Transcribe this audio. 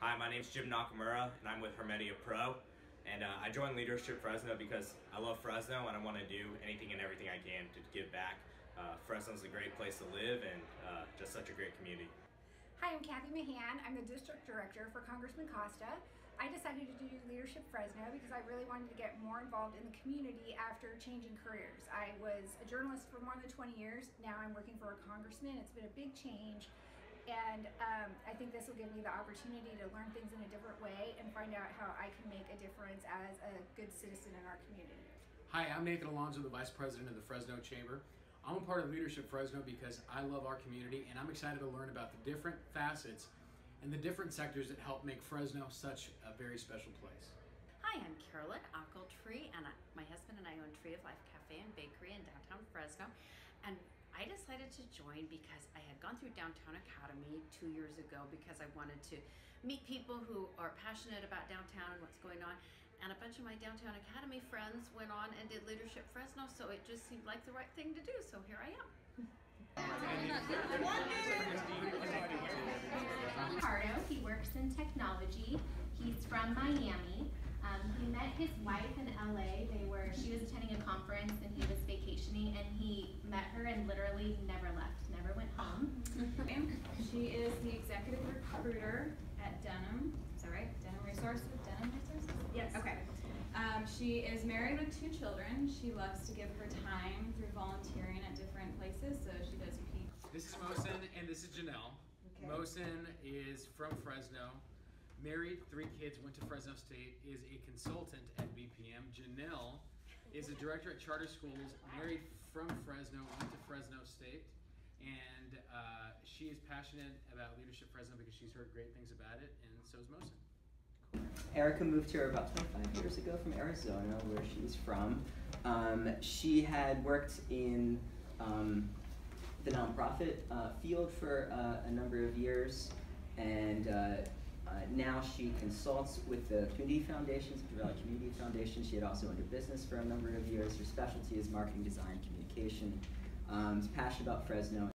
Hi, my name's Jim Nakamura, and I'm with Hermetia Pro. And uh, I joined Leadership Fresno because I love Fresno and I want to do anything and everything I can to give back. Uh, Fresno's a great place to live and uh, just such a great community. Hi, I'm Kathy Mahan. I'm the district director for Congressman Costa. I decided to do Leadership Fresno because I really wanted to get more involved in the community after changing careers. I was a journalist for more than 20 years. Now I'm working for a congressman. It's been a big change. And um, I think this will give me the opportunity to learn things in a different way and find out how I can make a difference as a good citizen in our community. Hi, I'm Nathan Alonso, the Vice President of the Fresno Chamber. I'm a part of Leadership Fresno because I love our community and I'm excited to learn about the different facets and the different sectors that help make Fresno such a very special place. Hi, I'm Carolyn Ochiltree, and I, my husband and I own Tree of Life Cafe and Bakery in downtown Fresno. And I decided to join because I had gone through Downtown Academy two years ago because I wanted to meet people who are passionate about downtown and what's going on. And a bunch of my Downtown Academy friends went on and did Leadership Fresno, so it just seemed like the right thing to do. So here I am. Ricardo. He works in technology. He's from Miami. Um, he met his wife in LA. They were she was attending a conference and he was vacationing and he met her and literally never left, never went home. she is the executive recruiter at Denham. Is that right? Denham Resources? Denham Resources? Yes. Okay. Um, she is married with two children. She loves to give her time through volunteering at different places, so she does PE. This is Mosin and this is Janelle. Okay. Mosin is from Fresno, married, three kids, went to Fresno State, is a consultant at BPM. Janelle is a director at charter schools, married from Fresno, went to Fresno State, and uh, she is passionate about Leadership Fresno because she's heard great things about it, and so is Mosin. Erica moved here about 25 years ago from Arizona, where she's from. Um, she had worked in um, the nonprofit uh, field for uh, a number of years, and uh, now she consults with the Community foundations, the Valley Community Foundation. She had also owned a business for a number of years. Her specialty is marketing, design, communication. Um, passionate about Fresno.